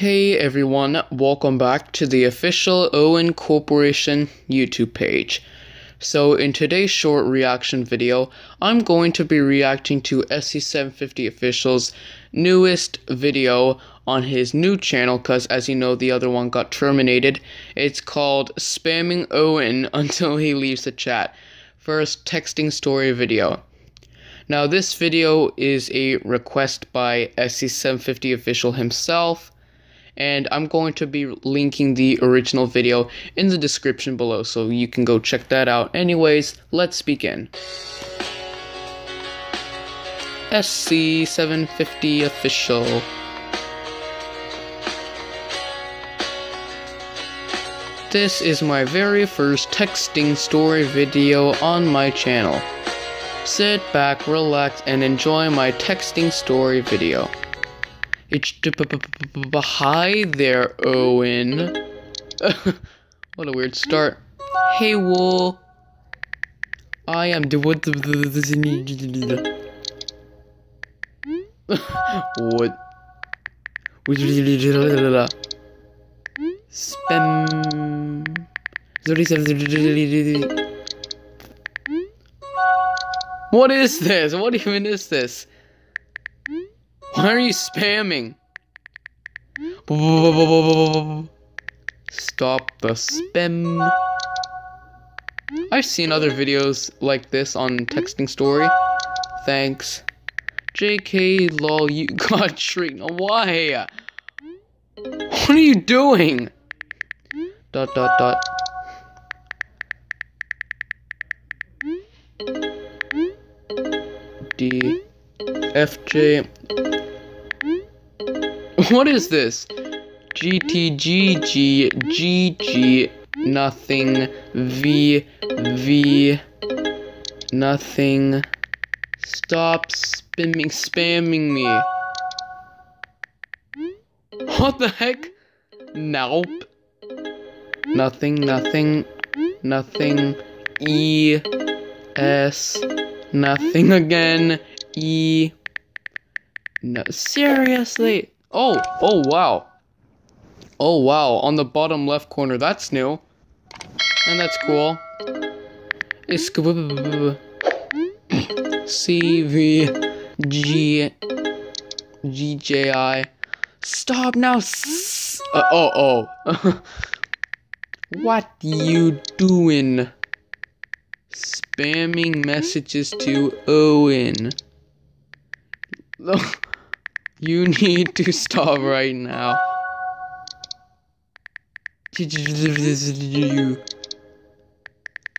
Hey everyone, welcome back to the official Owen Corporation YouTube page. So in today's short reaction video, I'm going to be reacting to SC750 Official's newest video on his new channel because as you know the other one got terminated. It's called Spamming Owen until he leaves the chat. First texting story video. Now this video is a request by SC750 Official himself and I'm going to be linking the original video in the description below so you can go check that out. Anyways, let's begin. SC750 official. This is my very first texting story video on my channel. Sit back, relax, and enjoy my texting story video. It's hi there, Owen. what a weird start. Hey, Wool. I am the what what? Spam. What is this? What even is this? Why are you spamming? Stop the spam. I've seen other videos like this on texting story. Thanks. JK lol you got shriek. Why? What are you doing? Dot dot dot. D FJ what is this? GTGG nothing V V nothing. Stop spamming spamming me. What the heck? Nope. Nothing nothing nothing. E S nothing again. E. No seriously Oh, oh wow. Oh wow, on the bottom left corner, that's new. And that's cool. It's C V G G J I. Stop now. Uh, oh oh. what you doing? Spamming messages to Owen. You need to stop right now.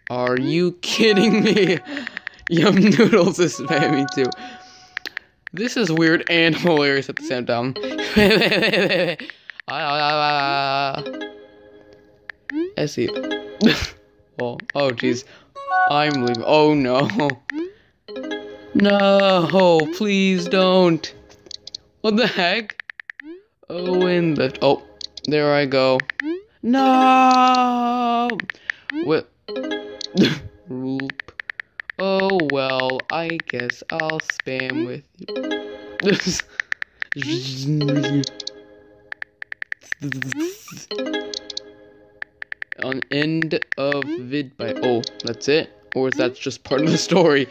Are you kidding me? Yum Noodles is spamming too. This is weird and hilarious at the same time. Ah, ah, ah, I see. oh, oh jeez. I'm leaving. Oh no. No, please don't. What the heck? Oh, in the... Oh, there I go. No! What? oh, well, I guess I'll spam with you. On end of vid by... Oh, that's it? Or is that just part of the story?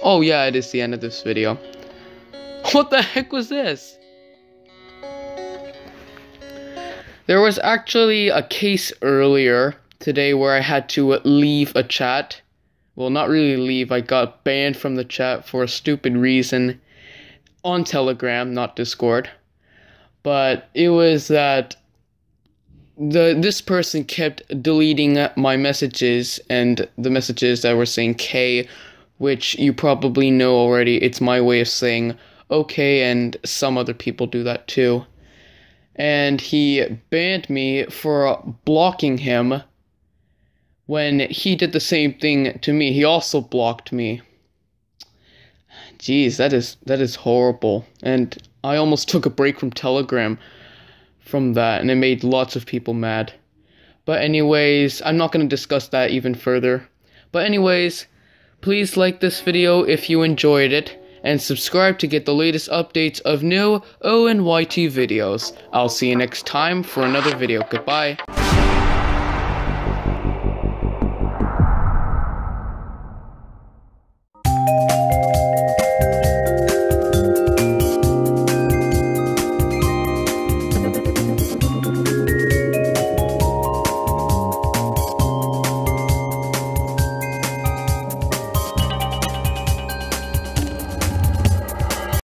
Oh, yeah, it is the end of this video. What the heck was this? There was actually a case earlier today where I had to leave a chat. Well, not really leave, I got banned from the chat for a stupid reason on Telegram, not Discord. But it was that the this person kept deleting my messages and the messages that were saying K, which you probably know already. It's my way of saying okay, and some other people do that too. And he banned me for blocking him when he did the same thing to me. He also blocked me. Jeez, that is that is horrible. And I almost took a break from Telegram from that, and it made lots of people mad. But anyways, I'm not going to discuss that even further. But anyways, please like this video if you enjoyed it and subscribe to get the latest updates of new ONYT videos. I'll see you next time for another video. Goodbye.